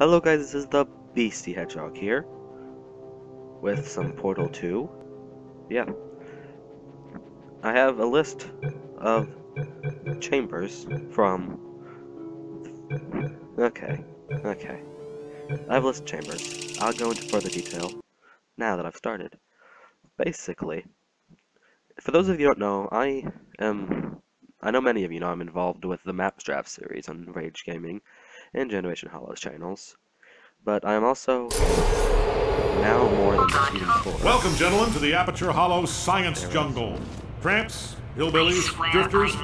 Hello guys, this is the Beasty Hedgehog here with some Portal 2. Yeah. I have a list of chambers from... Okay, okay. I have a list of chambers. I'll go into further detail now that I've started. Basically, for those of you who don't know, I am... I know many of you know I'm involved with the Mapstrap series on Rage Gaming and Generation Hollows channels. But I am also now more than even before. Welcome, gentlemen, to the Aperture Hollow Science Jungle. Tramps, hillbillies, drifters,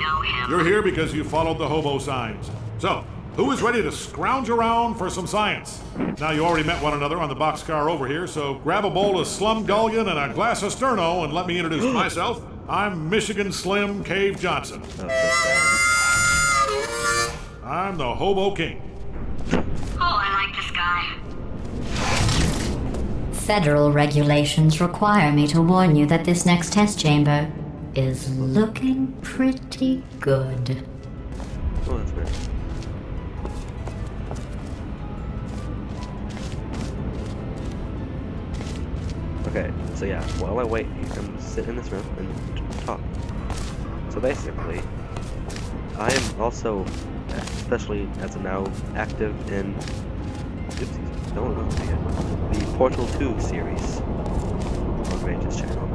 you're here because you followed the hobo signs. So, who is ready to scrounge around for some science? Now, you already met one another on the boxcar over here, so grab a bowl of Slumgullion and a glass of Sterno and let me introduce myself. I'm Michigan Slim Cave Johnson. Oh, I'm the Hobo King. I this guy. Federal regulations require me to warn you that this next test chamber is looking pretty good. Oh, that's weird. Okay, so yeah, while I wait, you can sit in this room and talk. So basically, I am also, especially as of now, active in don't know yet, the Portal 2 series on Rage's channel.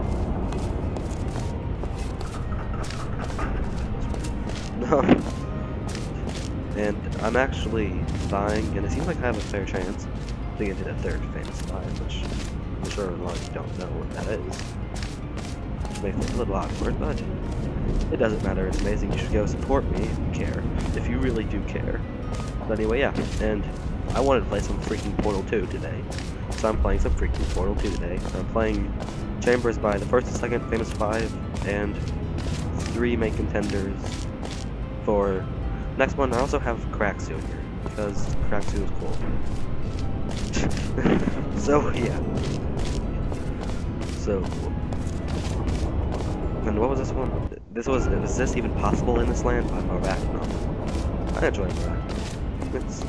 and I'm actually vying, and it seems like I have a fair chance to get to the third famous five, which I'm sure a lot of you don't know what that is. Which makes it a little awkward, but it doesn't matter. It's amazing. You should go support me if you care. If you really do care. But anyway, yeah. And I wanted to play some freaking Portal 2 today. So I'm playing some freaking Portal 2 today. I'm playing Chambers by the first and second Famous Five, and three main contenders for next one. I also have Kraxu here, because Kraxu is cool. so, yeah. So, and what was this one? This was, is this even possible in this land? I'm Iraq, no. I enjoy Iraq. It's,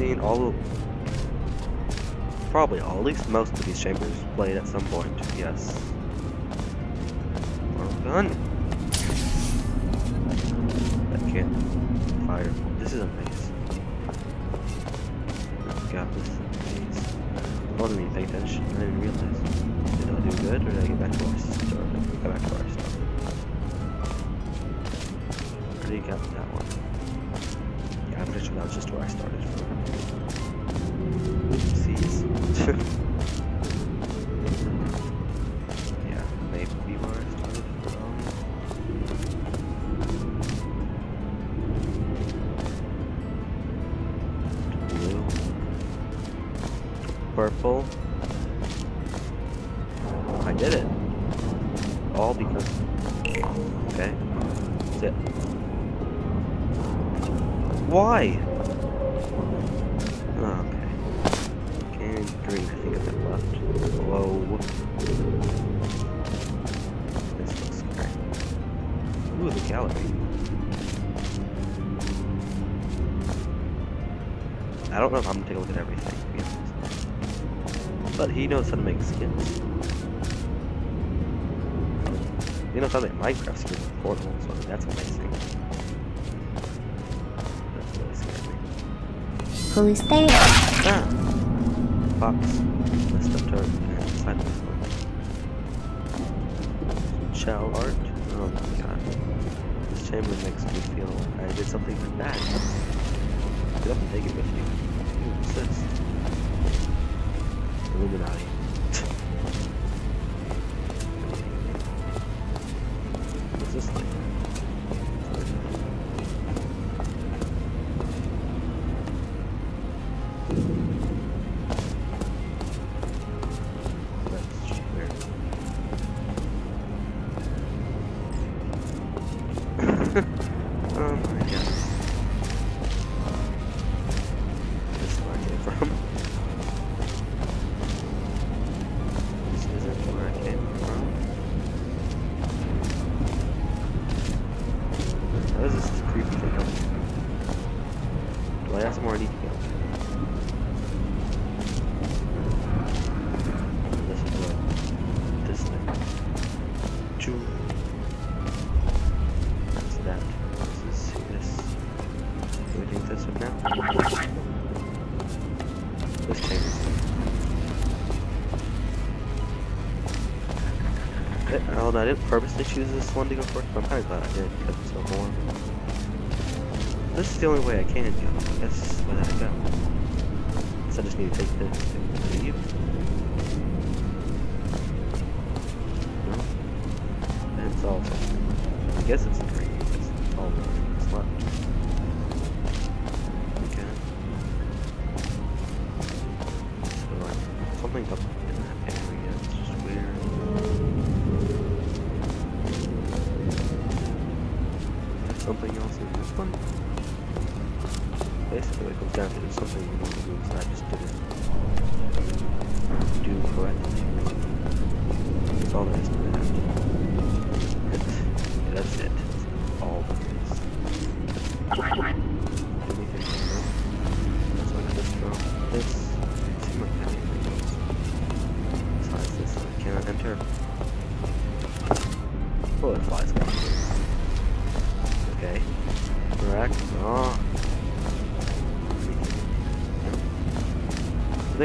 seen all of, probably all, at least most of these chambers played at some point. Yes. Done. Minecraft with Portal, so that's amazing. That's really scary. Who's there? Ah! Fox. Messed up turret. and Side of this one. Shell art. Oh my god. This chamber makes me feel like I did something bad. Get up and take it with you. You. Illuminati. Choose this one to go first, but I did because it's so warm. This is the only way I can go. I guess where did I go? So I just need to take this to leave. No? And it's all. I guess. It's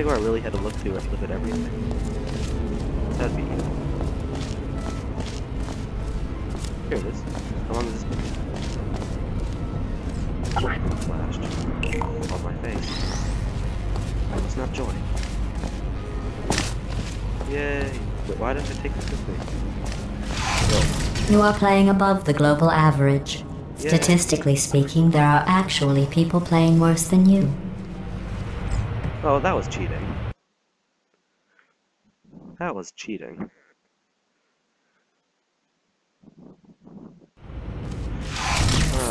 Where I really had to look through look at everything. That'd be you. Here it is. How long has this? Flashed on my face. I must not join. Yay! Wait, why did I take this with me? You are playing above the global average. Statistically speaking, there are actually people playing worse than you. Oh, that was cheating. That was cheating.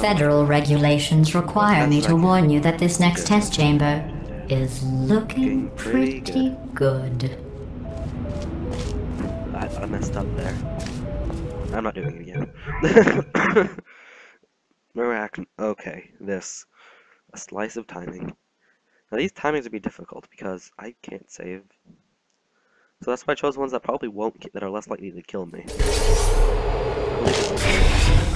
Federal regulations require me to warn you that this next test chamber is looking pretty good. I, I messed up there. I'm not doing it again. Okay, this. A slice of timing. Now these timings would be difficult because I can't save. So that's why I chose ones that probably won't, that are less likely to kill me.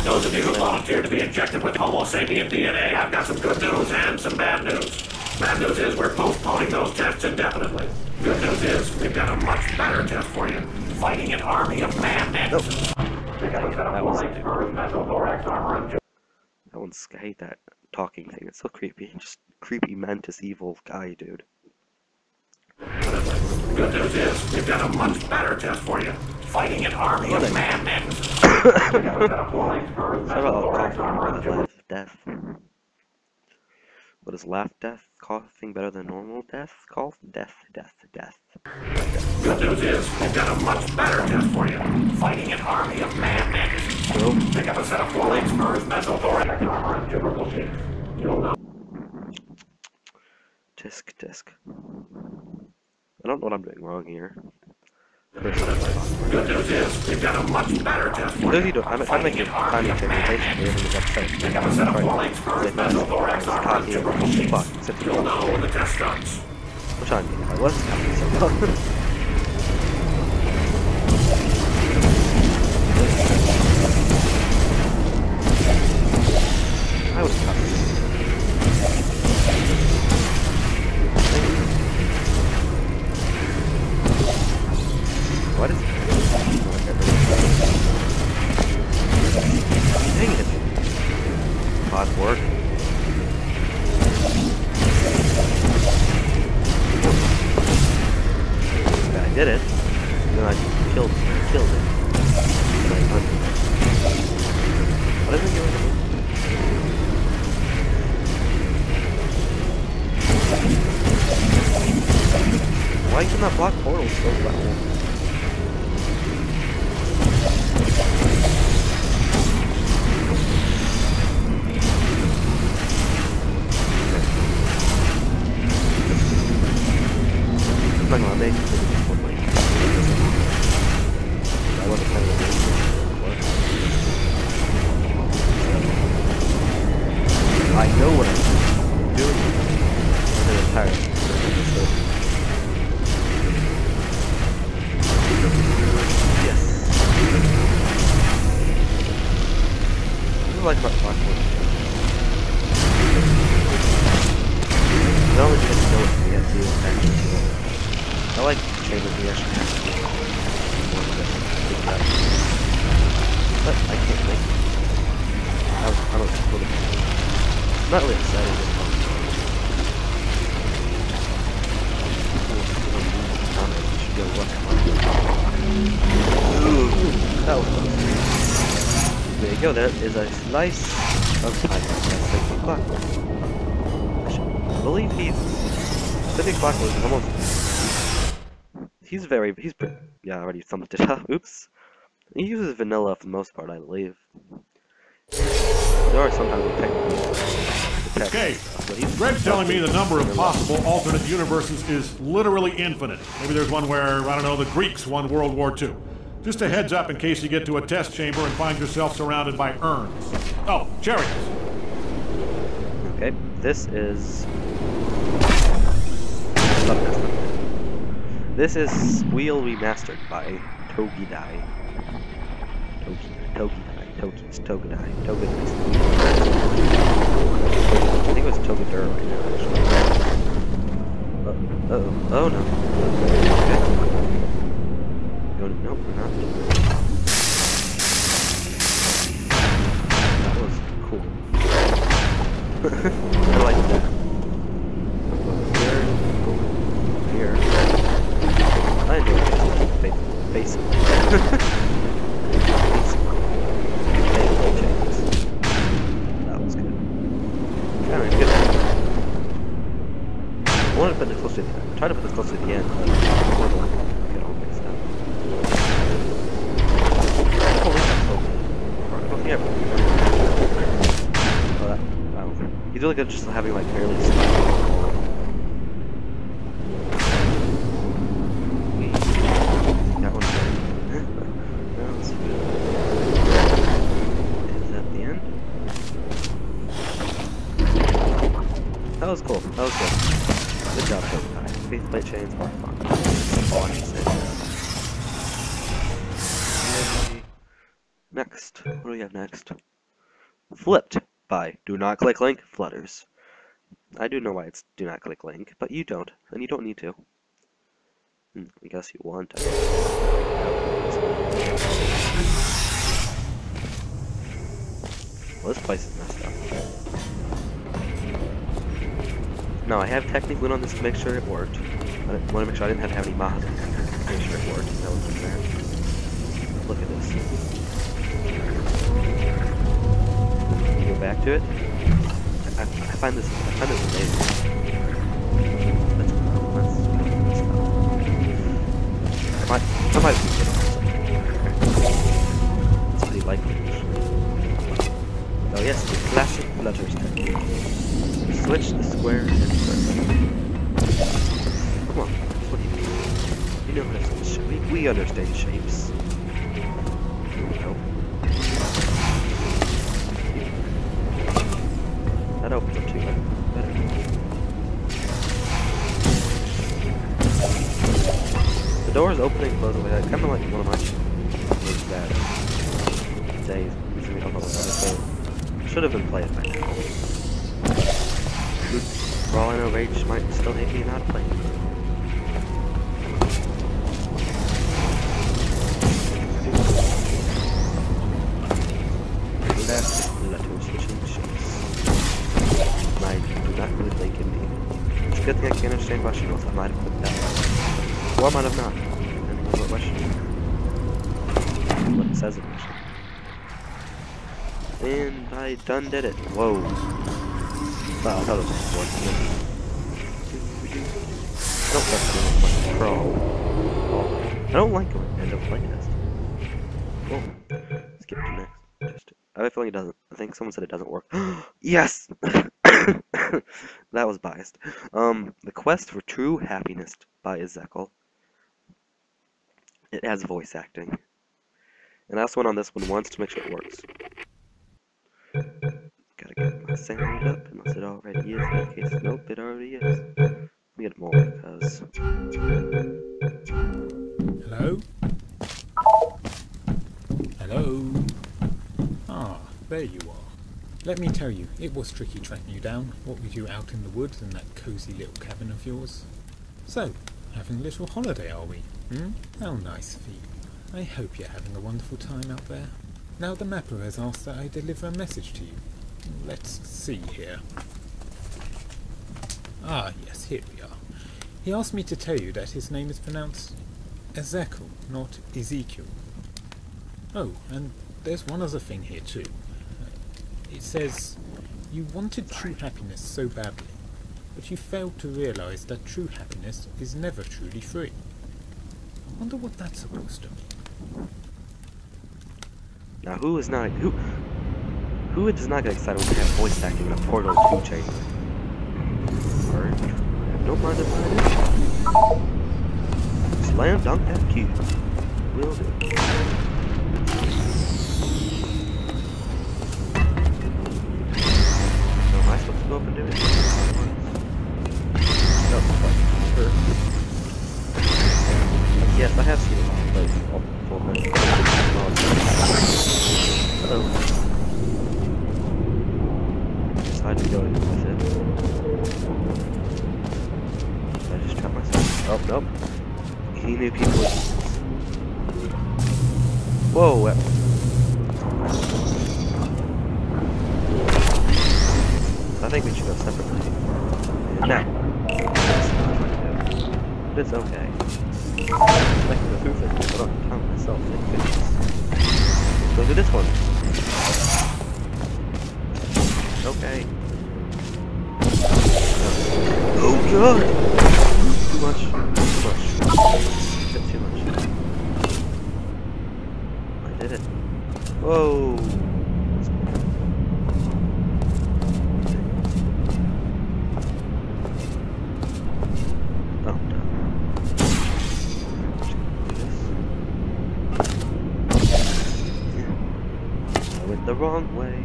Those of you who volunteered to be injected with Homo sapien DNA, I've got some good news and some bad news. Bad news is we're postponing those tests indefinitely. Good news is we've got a much better test for you. Fighting an army of man mantises. We got a of That and That one's, I hate that talking thing. It's so creepy. Just creepy mantis evil guy, dude. Good news is we've got a much better test for you. Fighting an army of man mantises. We got a set of full-length Earth Sorry about mesothorax coughing armor better than laugh death. What is laugh death? Coughing better than normal death? Cough death, death, death. Good news is we've got a much better test for you. Fighting an army of man mantises. Bro, Pick up a set of full-length Earth mesothorax armor and typical shapes. You'll know. Tisk tisk. I don't know what I'm doing wrong here. Personally, Good news is we've got a much better test for you. don't, I'm, I'm making a tiny change basically in this episode. Pick up a set of full-length Earth Sit down. mesothorax armor typical shapes. Fuck, sit You'll know when the test starts. Which I mean, I was cocky so long. I was cocky. Chambers we actually have to think. But I can't it. I was, I don't know. I'm not really excited this. Should go look. Ooh, that was. There you go, there is a slice of pie. That's like clock. I believe he's Pacific Clockwork is almost he's very he's pretty yeah, I already summed it up. Oops. He uses vanilla for the most part, I believe. There are sometimes with technically Okay, Greg's telling me the number of possible alternate universes is literally infinite. Maybe there's one where, I don't know, the Greeks won World War II. Just a heads up in case you get to a test chamber and find yourself surrounded by urns. Oh, chariots. Okay, this is This is Squeal Remastered by Togidai. Togi, Togidai, Togi's, Togadai, Togadai. I think it was Togadur right now, actually. Uh, uh oh, oh no. Okay. No, no, we're not. That was cool. I like that. Changes. That good. I wanted to put to the to close to the end, but I get all mixed up. Oh, yeah. Oh, that, that was, he's just having like barely stuff. That was cool. That was good. Good job, Tokai. Faith plate chains are fun. Oh. Next. What do we have next? Flipped by Do Not Click Link Flutters. I do know why it's Do Not Click Link, but you don't, and you don't need to. Hmm, I guess you want to. Well, this place is messed up. No, I have technically on this to make sure it worked. I want to make sure I didn't have to have any mods make sure it worked. That was there. Look at this. Go back to it. I, I, find this. I find this amazing. Let's go. Let's. Let's go. I might. I might be good It's pretty likely. Oh yes, the classic flutters technique. Switch the square and circle. Come on, what do you mean? You know how to switch. We, we understand shapes. Nope. That opens up too better. The door is opening and closing like that. Kind of like one of my was that days. Should have been by now. For all I know, Rage might still hit me not playing. Left, letter switching do not really think indeed. It's a good thing I can't understand Russian, else I might have put that. Or I might have not, depending on what Russian. What it says in Russian. And I done did it. Whoa. Wow, I thought it was. I don't like the crawl. Oh, I don't like going end up playtest. Cool. Skip to next. I a feeling it doesn't. I think someone said it doesn't work. yes! that was biased. Um, The Quest for True Happiness by Ezekiel. It has voice acting. And I also went on this one once to make sure it works. Gotta get my sound up, unless it already is. In case, nope, it already is. Me get more because. Hello? Hello? Ah, there you are. Let me tell you, it was tricky tracking you down. What with you out in the woods in that cosy little cabin of yours? So, having a little holiday, are we? Hmm? How nice of you. I hope you're having a wonderful time out there. Now the mapper has asked that I deliver a message to you. Let's see here. Ah, yes, here we are. He asked me to tell you that his name is pronounced Ezekiel, not Ezekiel. Oh, and there's one other thing here too. It says, You wanted true happiness so badly, but you failed to realise that true happiness is never truly free. I wonder what that's supposed to mean. Now, who is not who? Who does not get excited when they have voice acting in a Portal 2 chamber? Alright, no mind if I do. Slam dunk that cube. Will do. So am I supposed to go up and do it? Yes, I have seen it but oh, all full minutes. Uh-oh. Decided to go. Did I just trap myself? Oh, nope. He knew people this. Whoa! I think we should go separately. Now. But it's okay. Things, but I'm telling myself. Go to this one. Oh god! Too much. Too much. Bit too much. I did it. Whoa! That's cool. Oh, no. I went the wrong way.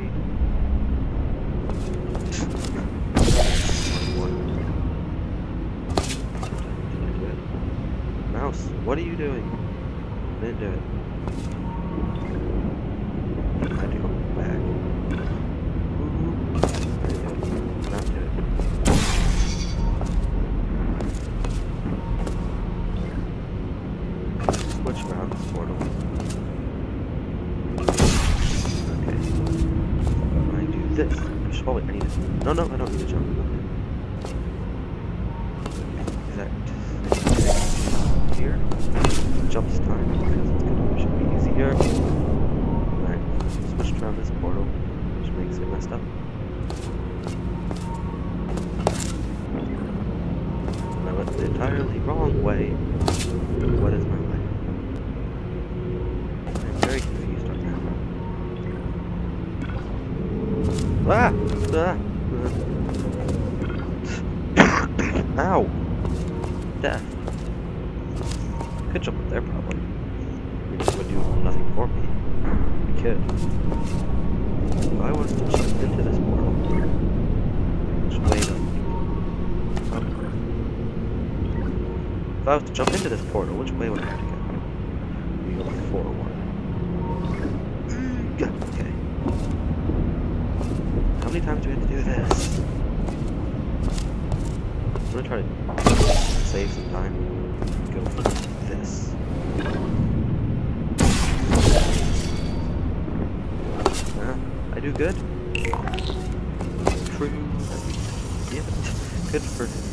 Mouse, what are you doing? I didn't do it. I had to go back. Ooh, there you go. Not do it. Switch around this portal. Okay. I do this. Push- Oh wait, I need to. No, no, I don't need to jump. Okay. Exact. Here. Jump this time because it's gonna should be easier. Alright. Switched around this portal, which makes it messed up. And I went the entirely wrong way. What is my way? I'm very confused right now. Ah! Ah! ah. Ow! Death. I could jump up there probably. It would do nothing for me. I could. If I was to jump into this portal, which way do If I was to jump into this portal, which way would I have to go? We go forward. Oh mm. Yeah, okay. How many times do we have to do this? I'm gonna try to save some time. Go for this. I do good. True. Yeah, good for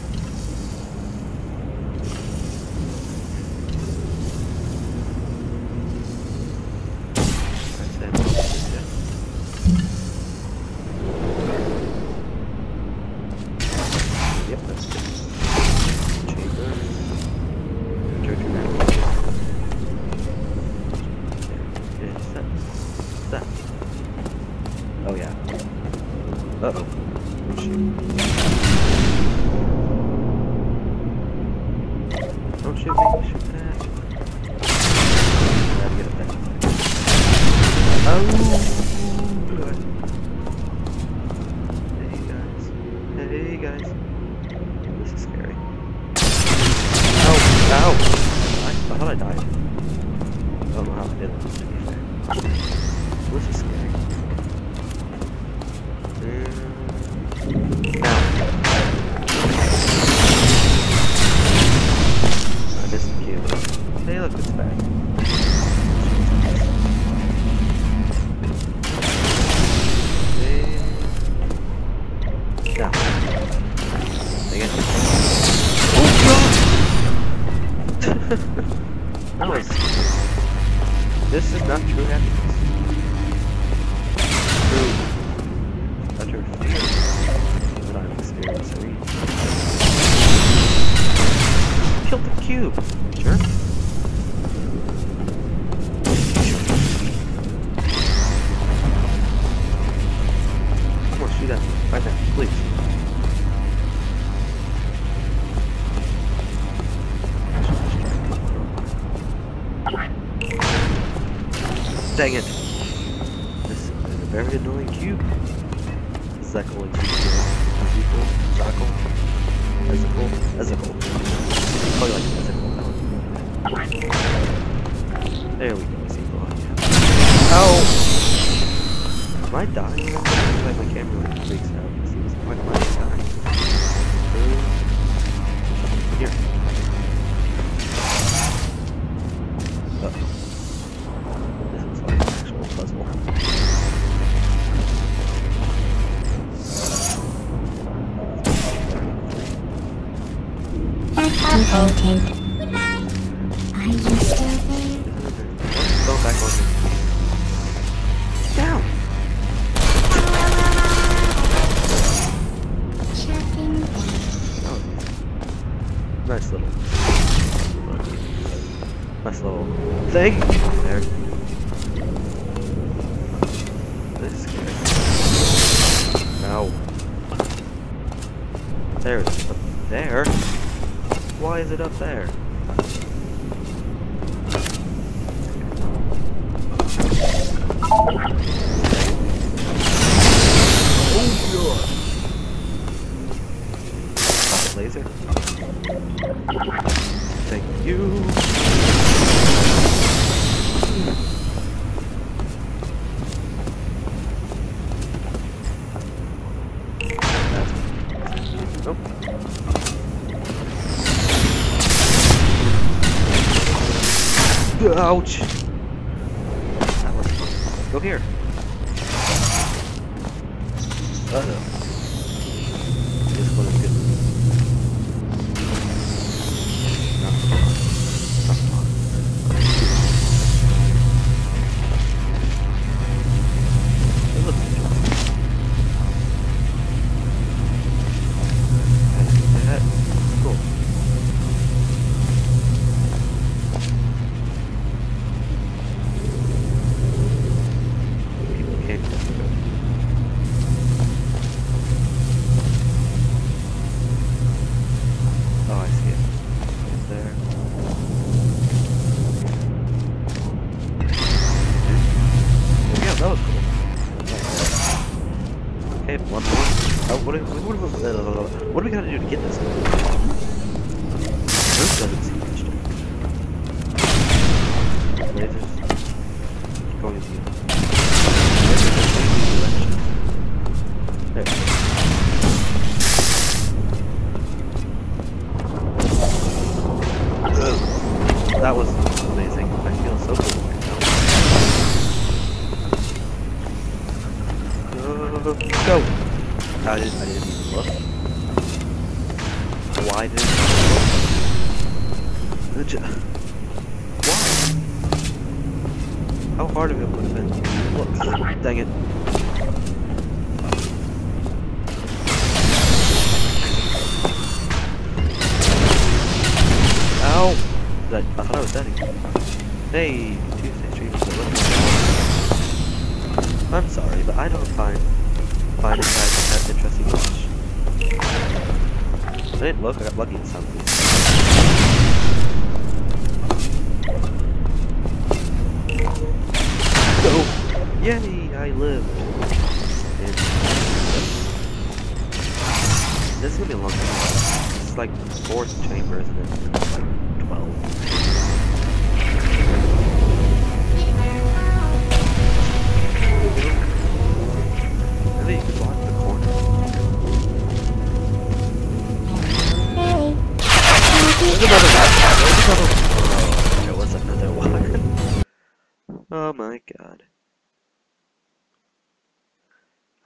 Ouch!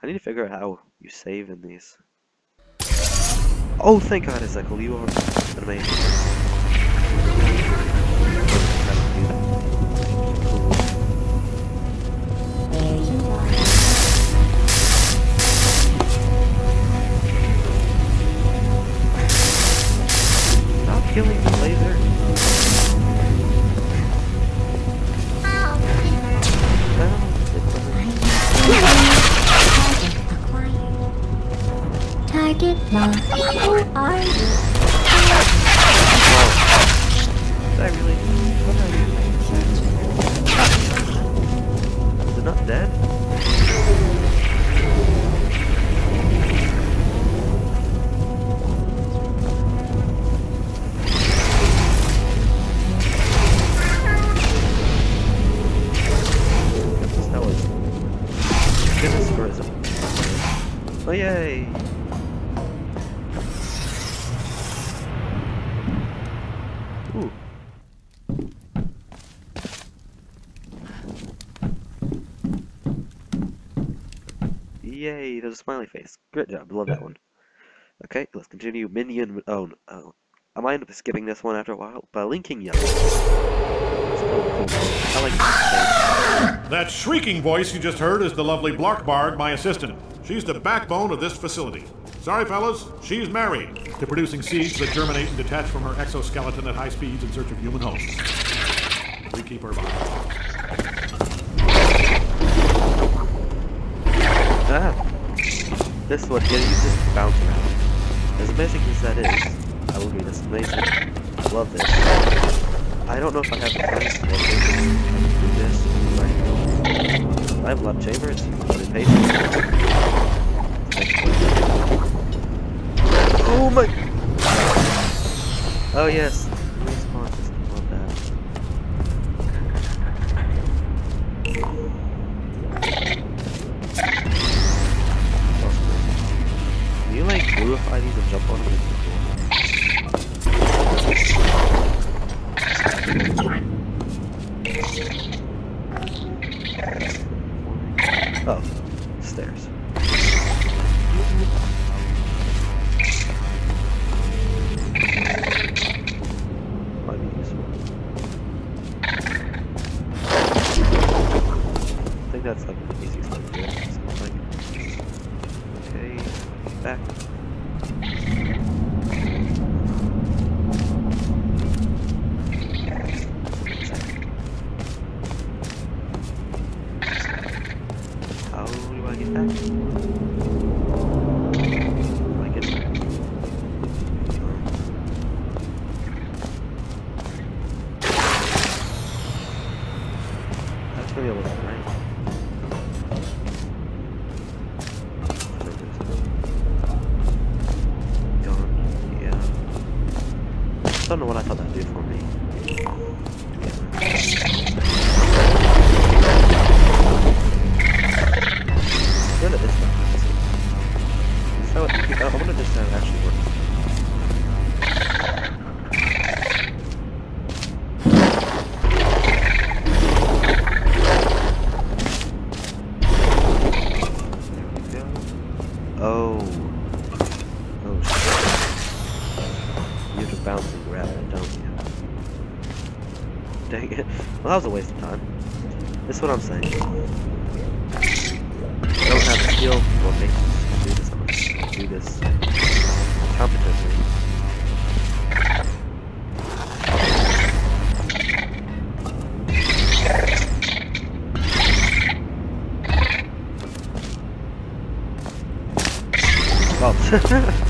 I need to figure out how you save in these. Oh, thank God, Ezekiel, you are amazing. Not killing the Maggot Mom, who are you? Did I really? What did I do? Is it not dead? Oh, yay! Yay, there's a smiley face. Great job, love that one. Okay, let's continue. Minion. Oh, no, oh. I might end up skipping this one after a while, but linking yellow. It's cool. I like that That shrieking voice you just heard is the lovely Blarkbarg, my assistant. She's the backbone of this facility. Sorry, fellas, she's married to producing seeds that germinate and detach from her exoskeleton at high speeds in search of human hosts. We keep her alive. Ah! This one, yeah, you just bounce around. As amazing as that is, I will be that's amazing. I love this. I don't know if I have the time to with this. I have a chambers, but in patience. Oh my! Oh yes, Well, that was a waste of time. This is what I'm saying. I don't have the skill or patience to do this. Do this competently. Well,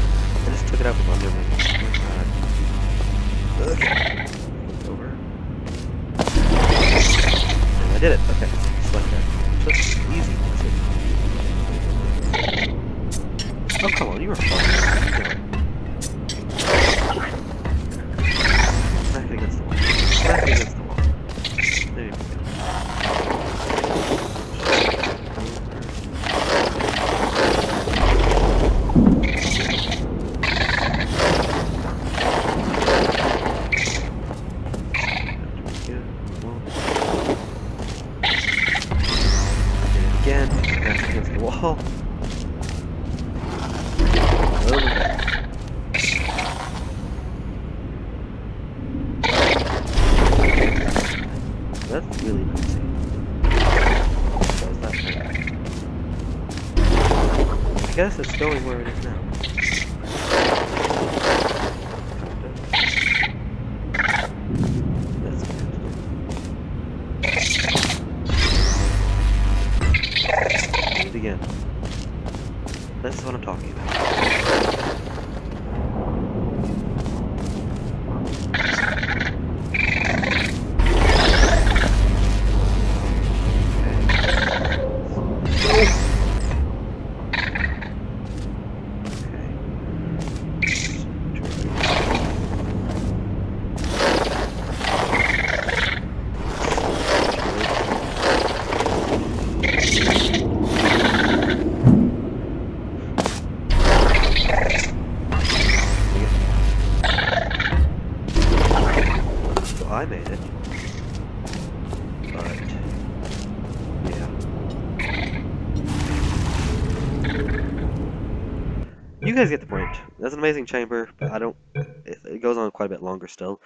guys get the point. That's an amazing chamber. But I don't. It, it goes on quite a bit longer still.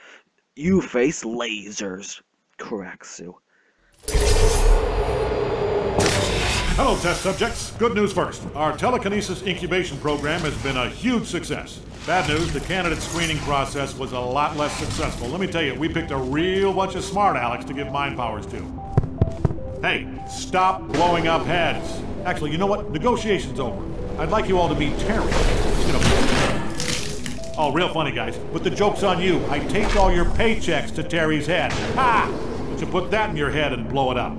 You face lasers. Sue. Hello, test subjects. Good news first. Our telekinesis incubation program has been a huge success. Bad news, the candidate screening process was a lot less successful. Let me tell you, we picked a real bunch of smart Alex to give mind powers to. Hey, stop blowing up heads. Actually, you know what? Negotiation's over. I'd like you all to meet Terry. Oh, real funny, guys. But the joke's on you. I taped all your paychecks to Terry's head. Ha! But you put that in your head and blow it up.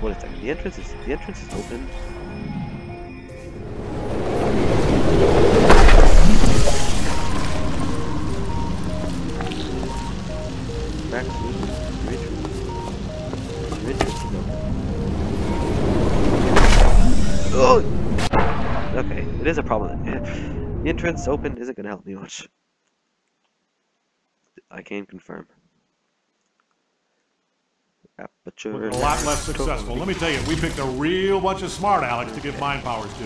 What is that? The entrance is the entrance is open. Back to the entrance. Is open. Oh! Okay, it is a problem. The entrance open isn't gonna help me much. I can confirm. Aperture. a lot less successful. Let me tell you, we picked a real bunch of smart Alex to give mind powers to.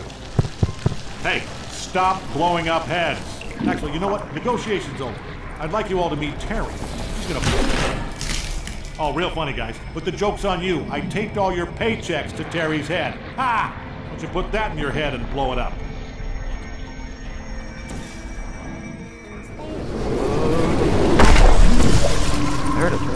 Hey, stop blowing up heads. Actually, you know what? Negotiation's over. I'd like you all to meet Terry. She's gonna. Oh, real funny, guys. But the joke's on you. I taped all your paychecks to Terry's head. Ha! Why don't you put that in your head and blow it up? I heard a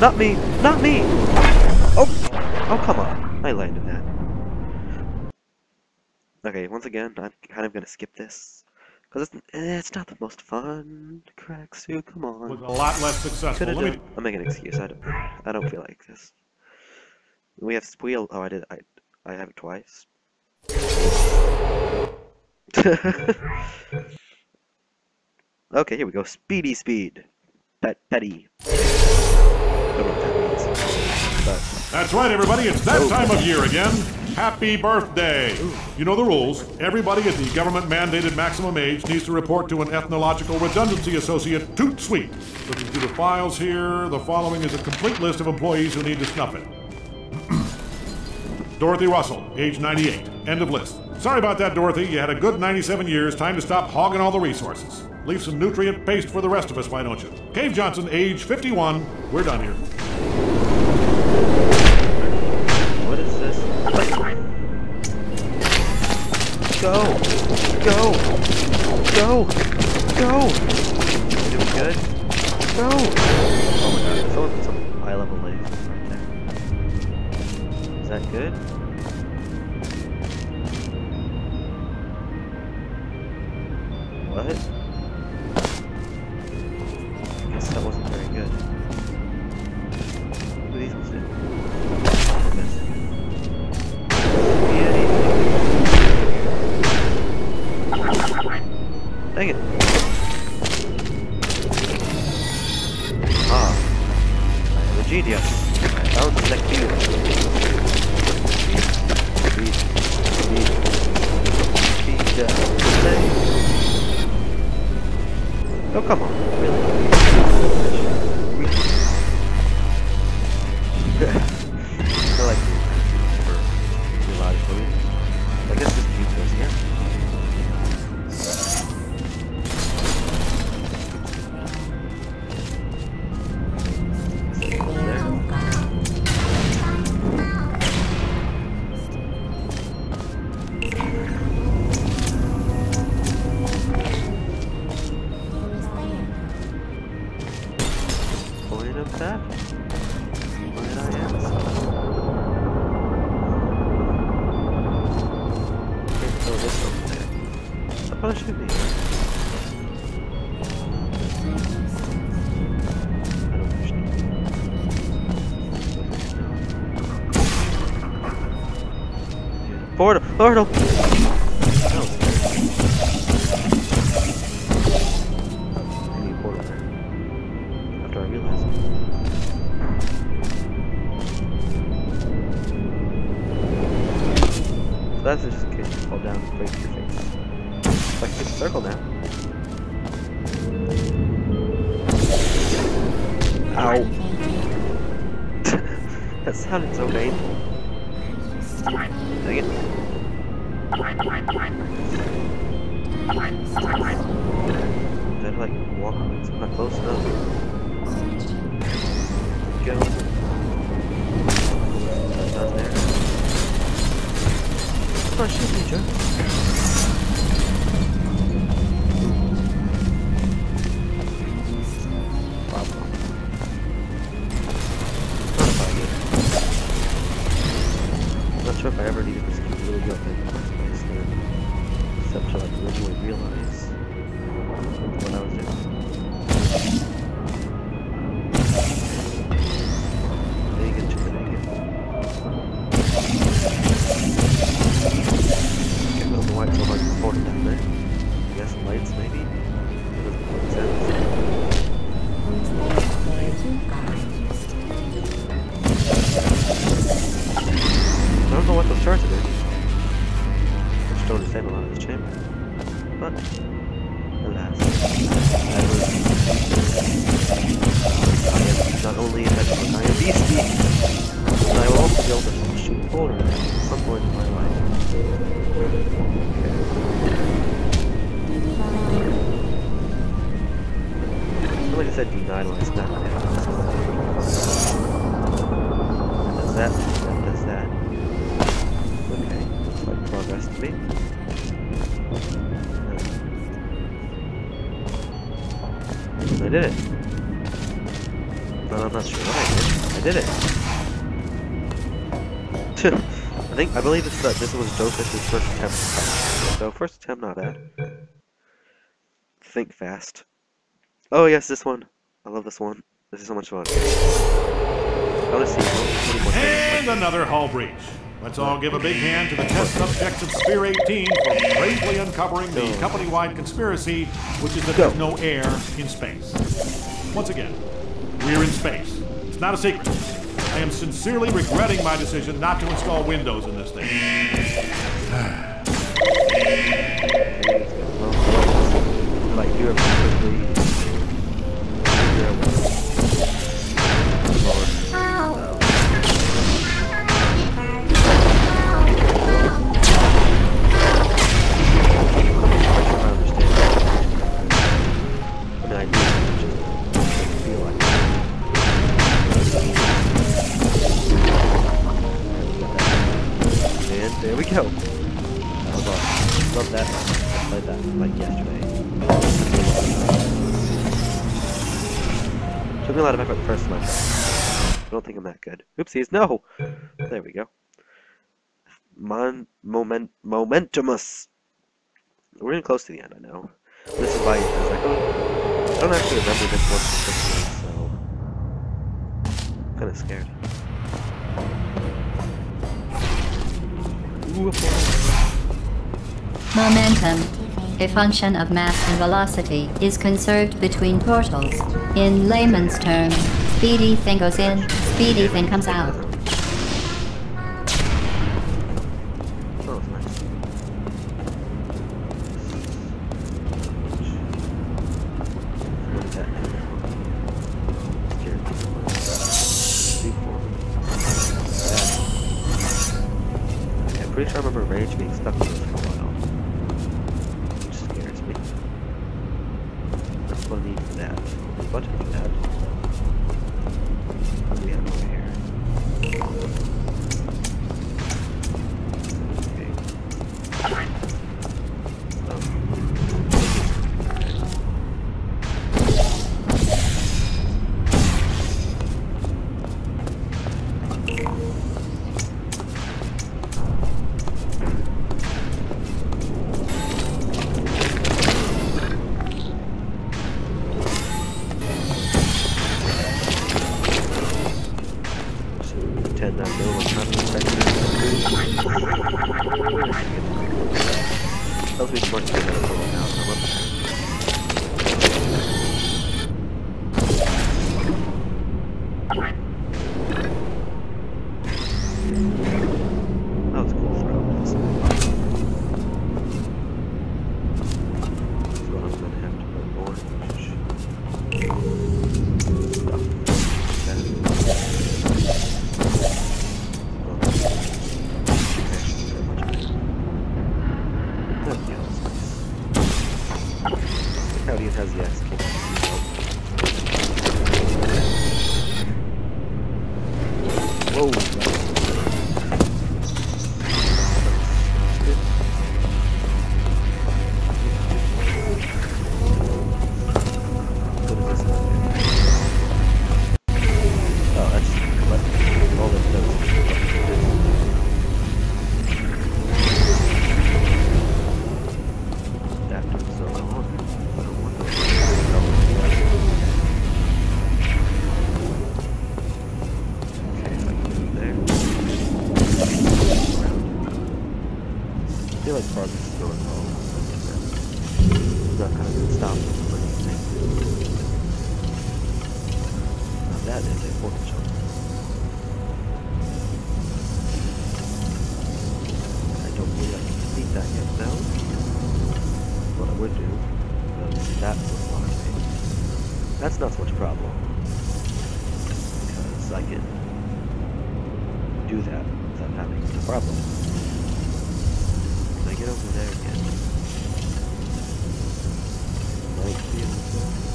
Not me! Not me! Oh! Oh, come on. I landed that. Okay, once again, I'm kind of gonna skip this. Because it's, eh, it's not the most fun. Crack suit, come on. Was a lot less successful. Could have me, done. I'm making an excuse. I don't. I don't feel like this. We have wheel. Oh, I did. I. I have it twice. okay, here we go. Speedy speed. Pet petty. Don't know what that means. But That's right, everybody. It's that time of year again. Happy birthday! You know the rules. Everybody at the government mandated maximum age needs to report to an ethnological redundancy associate, Toot Sweet. Looking through the files here, the following is a complete list of employees who need to snuff it. Dorothy Russell, age 98. End of list. Sorry about that, Dorothy. You had a good 97 years. Time to stop hogging all the resources. Leave some nutrient paste for the rest of us, why don't you? Cave Johnson, age 51. We're done here. what is this? Go! Go! Go! Go! Doing good? Go! That good? That's just in case you fall down and break your face. Like this circle now. Ow. that sounded so painful. Dang it. Did I like walk? It's not close enough. Go. I believe this uh, this was Joe Fish's first attempt. So first attempt, not bad. Think fast. Oh yes, this one. I love this one. This is so much fun. I want to see how many more And another hull breach. Let's all give a big hand to the test subjects of Sphere 18 for bravely uncovering the company-wide conspiracy, which is that Go. there's no air in space. Once again, we're in space. It's not a secret. I am sincerely regretting my decision not to install Windows in this thing. Like do it we go. Love that. I played that like yesterday. Took me a lot of effort the first time I don't think I'm that good. Oopsies, no! There we go. Mon moment momentumous. We're getting close to the end, I know. This is why I like, oh, I don't actually remember this one so kinda scared. Momentum, a function of mass and velocity, is conserved between portals. In layman's terms, speedy thing goes in, speedy thing comes out. did that yourself? What I would do, but that would block me. That's not so much a problem, because I can do that without having a problem. Can I get over there again? Might be able to...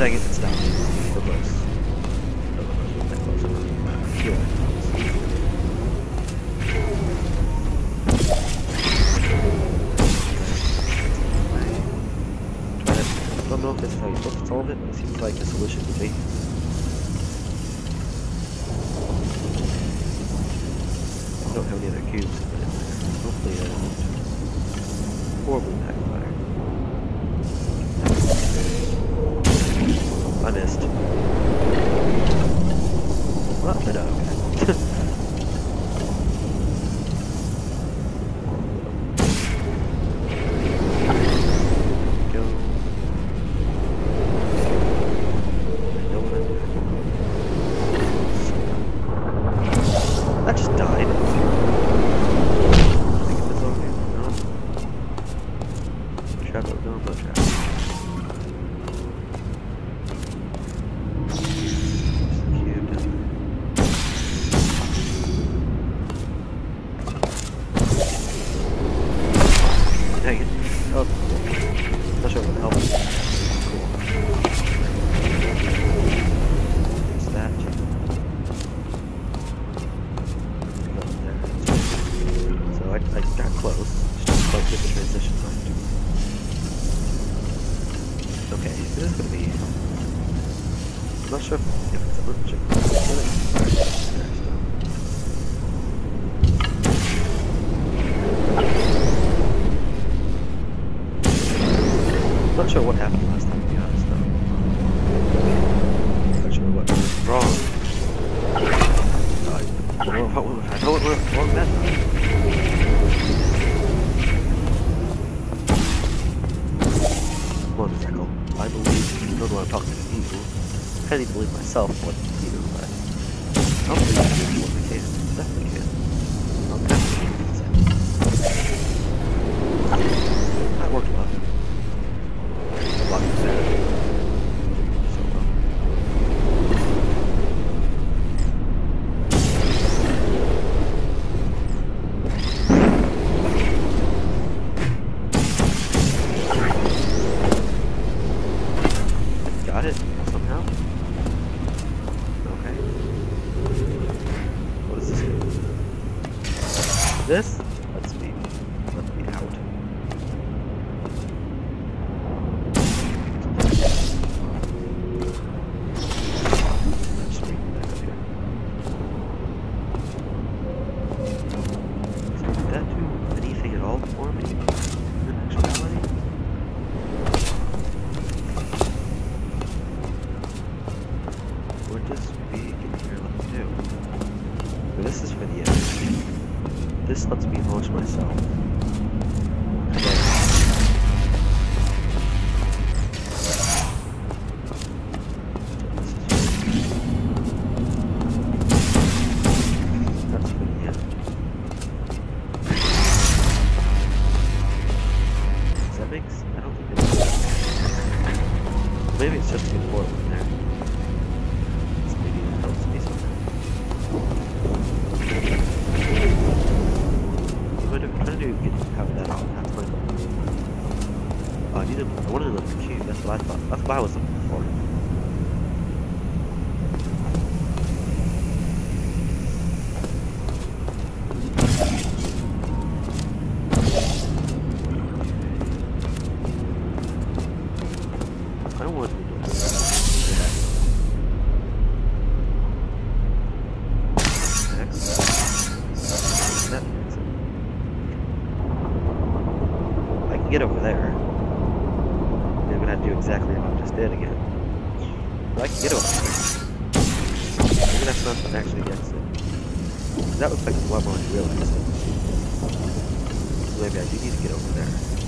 I guess it's stopped. Either Okay. get over there. Maybe I'm gonna have to do exactly what I just did again. But I can get over there. Maybe that's not what actually gets it. That looks like a level I realized. So maybe I do need to get over there.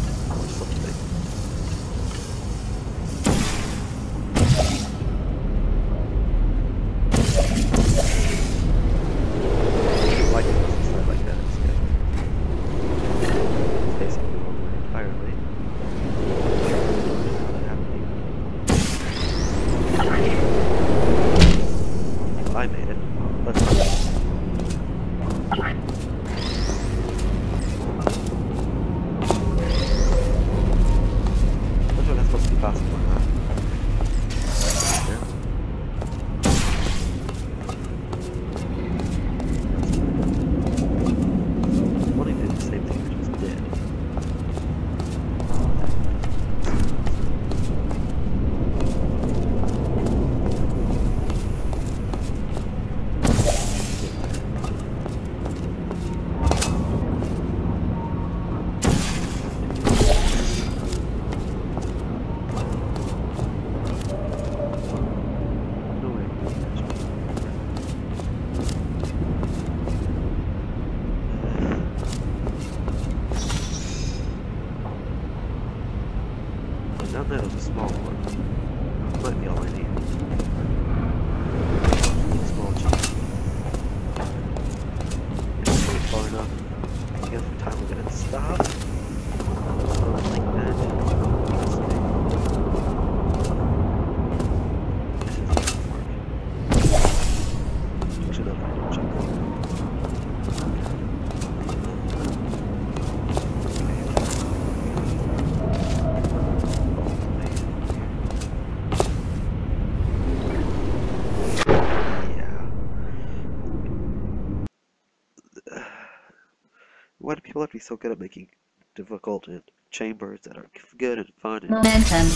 People have to be so good at making difficult and chambers that are good and fun. And Momentum,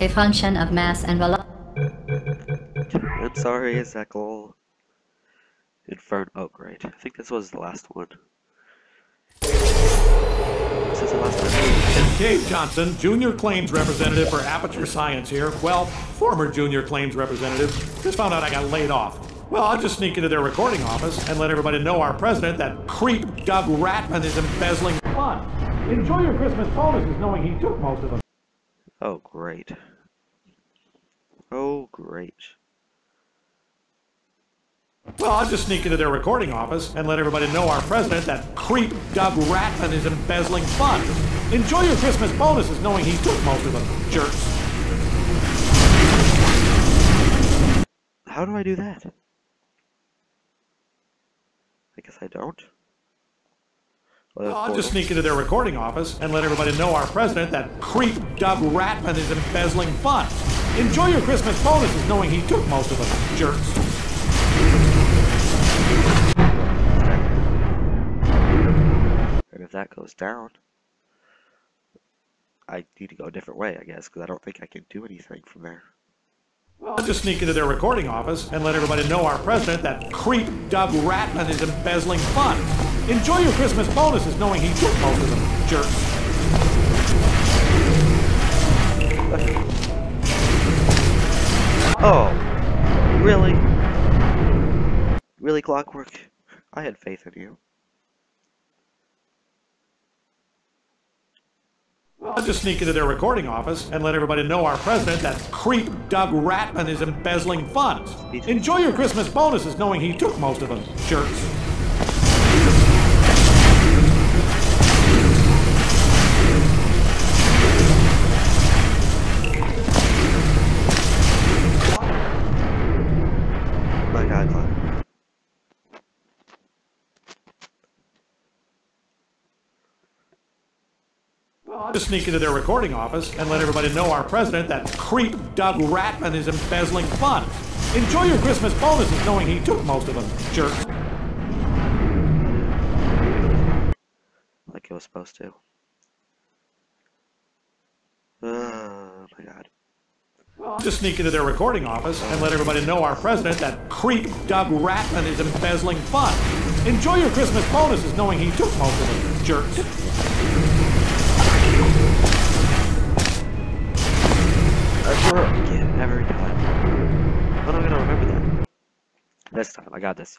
a function of mass and velocity. I'm sorry, is that goal? Inferno. Oh, great. I think this was the last one. This is the last one. Dave Johnson, junior claims representative for Aperture Science here. Well, former junior claims representative. Just found out I got laid off. Well, I'll just sneak into their recording office and let everybody know our president, that creep Doug Rattmann, is embezzling fun. Enjoy your Christmas bonuses knowing he took most of them. Oh, great. Oh, great. Well, I'll just sneak into their recording office and let everybody know our president, that creep Doug Rattmann, is embezzling funds. Enjoy your Christmas bonuses knowing he took most of them, jerks. How do I do that? I guess I don't. Well, Well, I'll portal. just sneak into their recording office and let everybody know our president, that creep Doug Rattmann, is embezzling funds. Enjoy your Christmas bonuses knowing he took most of them, jerks. And if that goes down, I need to go a different way, I guess, because I don't think I can do anything from there. I'll just sneak into their recording office and let everybody know our president, that creep Doug Rattmann, is embezzling funds. Enjoy your Christmas bonuses knowing he took most of them, jerks. Oh, really? Really, Clockwork? I had faith in you. I'll just sneak into their recording office and let everybody know our president, that creep Doug Rattmann, is embezzling funds. Enjoy your Christmas bonuses knowing he took most of them, jerks. Just sneak into their recording office and let everybody know our president, that creep Doug Rattmann, is embezzling funds. Enjoy your Christmas bonuses knowing he took most of them, jerks. Like it was supposed to. Oh, my God. Just sneak into their recording office and let everybody know our president, that creep Doug Rattmann, is embezzling funds. Enjoy your Christmas bonuses knowing he took most of them, jerks. I forget every time. When am I gonna remember that? This time, I got this.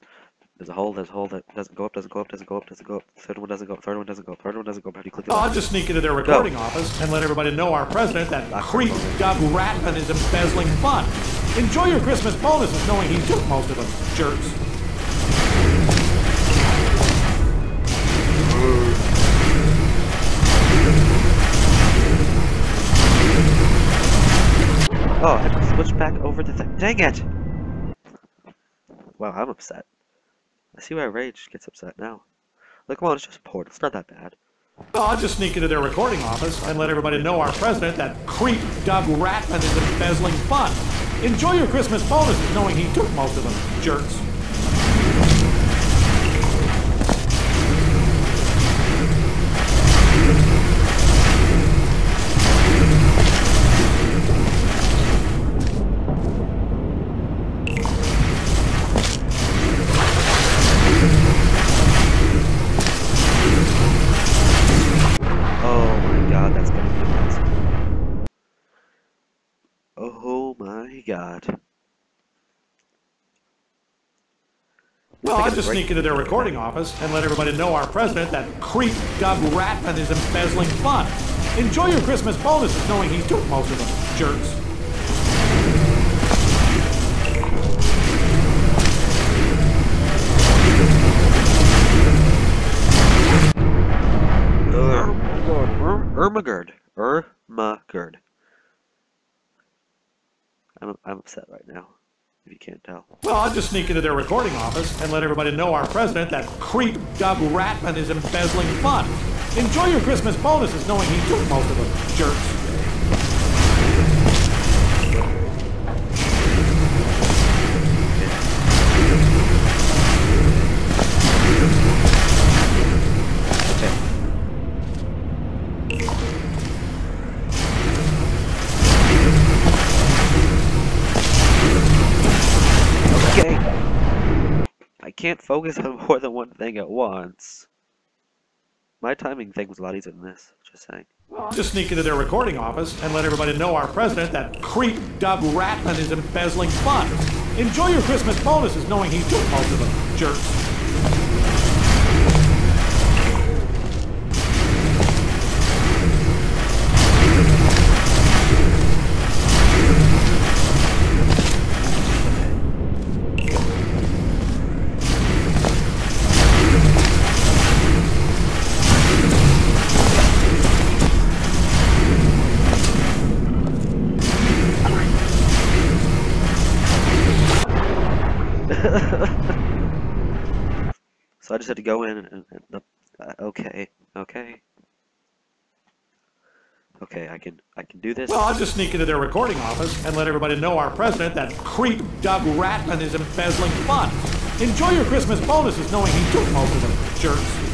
There's a hole, there's a hole that doesn't go up, doesn't go up, doesn't go up, doesn't go up. Third one doesn't go up, third one doesn't go up, third one doesn't go up. How do you click it? I'll just sneak into their recording office and let everybody know our president, that creep Doug Rattmann, is embezzling funds. Enjoy your Christmas bonuses knowing he took most of them, jerks. Oh, I to switch back over to thing. Dang it! Wow, I'm upset. I see why Rage gets upset now. Look, come on, it's just port. It's not that bad. I'll just sneak into their recording office and let everybody know our president, that creep Doug Rattmann, is embezzling funds. Enjoy your Christmas bonuses knowing he took most of them, jerks. Well, I'll just sneak into their recording office and let everybody know our president, that creep Doug Rattmann, is embezzling funds. Enjoy your Christmas bonuses knowing he took most of them, jerks. Ermagerd. Ermagerd. I'm, I'm upset right now, if you can't tell. Well, I'll just sneak into their recording office and let everybody know our president, that creep Doug Rattmann, is embezzling funds. Enjoy your Christmas bonuses knowing he took most of them, jerks. Can't focus on more than one thing at once. My timing thing was a lot easier than this, just saying. Just sneak into their recording office and let everybody know our president, that creep Doug Rattmann, is embezzling funds. Enjoy your Christmas bonuses knowing he took most of them, jerks. Just had to go in and, and the, uh, okay, okay. Okay, I can I can do this. Well, I'll just sneak into their recording office and let everybody know our president, that creep Doug Rattmann, is embezzling funds. Enjoy your Christmas bonuses knowing he took most of them, jerks.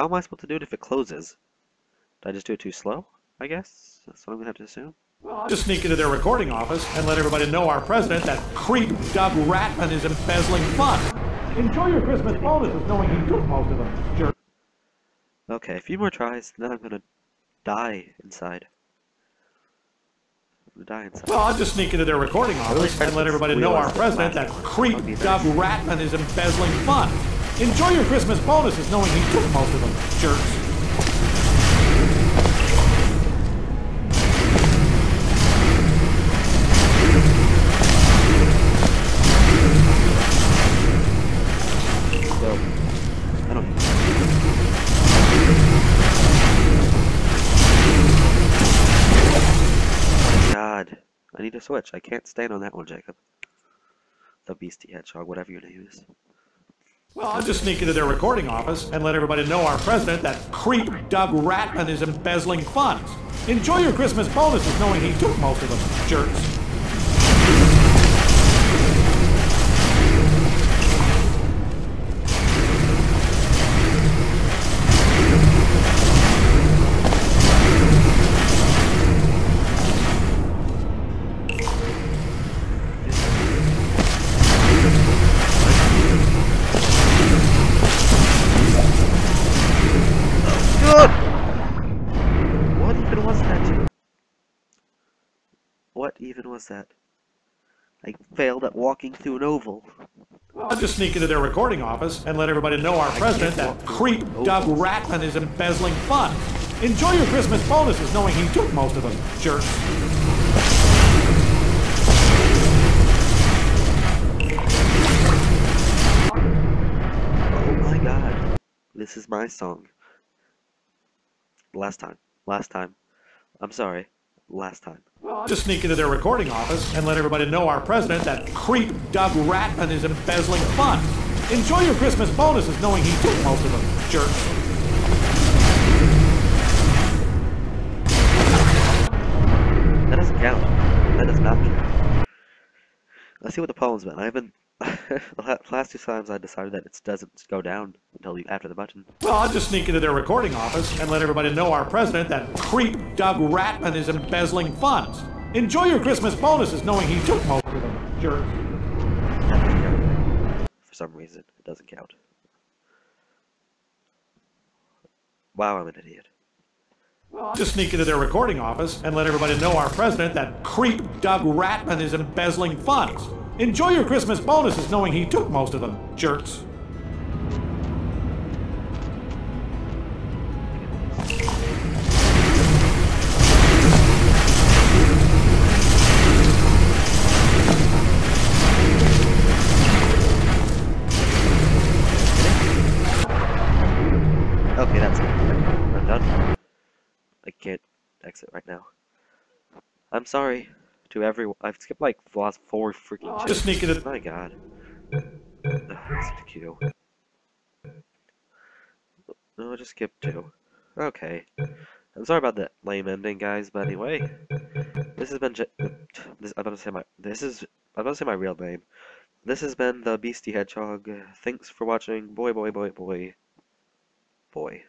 How am I supposed to do it if it closes? Did I just do it too slow? I guess that's what I'm gonna have to assume. Well, I'll just sneak into their recording office and let everybody know our president, that creep Doug Rattmann, is embezzling funds. Enjoy your Christmas bonuses knowing he took most of them, jerks. Okay, a few more tries, then I'm gonna die inside. I'm gonna die inside. Well, I'll just sneak into their recording office and let everybody know our president, that creep Doug Rattmann, is embezzling funds. Enjoy your Christmas bonuses knowing he took most of them, jerks. So, I don't. God, I need to switch. I can't stand on that one, Jacob. The Beasty Hedgehog, whatever your name is. Well, I'll just sneak into their recording office and let everybody know our president, that creep Doug Rattmann, is embezzling funds. Enjoy your Christmas bonuses knowing he took most of them, jerks. Was that? I failed at walking through an oval. I'll just sneak into their recording office and let everybody know our president, that creep Doug Rattmann, is embezzling funds. Enjoy your Christmas bonuses knowing he took most of them, jerks. Oh my god. This is my song. Last time. Last time. I'm sorry. Last time. I'll just sneak into their recording office and let everybody know our president, that creep Doug Rattmann, is embezzling funds. Enjoy your Christmas bonuses knowing he took most of them, jerks. That doesn't count. That does not count. Let's see what the poem's been. I haven't. the last two times I decided that it doesn't go down until you after the button. Well, I'll just sneak into their recording office and let everybody know our president, that creep Doug Rattmann, is embezzling funds. Enjoy your Christmas bonuses knowing he took most of them, jerks. That doesn't count. For some reason, it doesn't count. Wow, I'm an idiot. Just sneak into their recording office and let everybody know our president, that creep Doug Rattmann, is embezzling funds. Enjoy your Christmas bonuses knowing he took most of them, jerks. Okay, that's it. I'm done. I can't exit right now. I'm sorry to everyone. I've skipped like the last four freaking Just chapters. it. into My god. Ugh, Exit queue. No, I just skipped two. Okay. I'm sorry about that lame ending, guys, but anyway. This has been. J this, I'm about to say my. This is. I'm about to say my real name. This has been the Beasty Hedgehog. Thanks for watching. Boy, boy, boy, boy. Boy.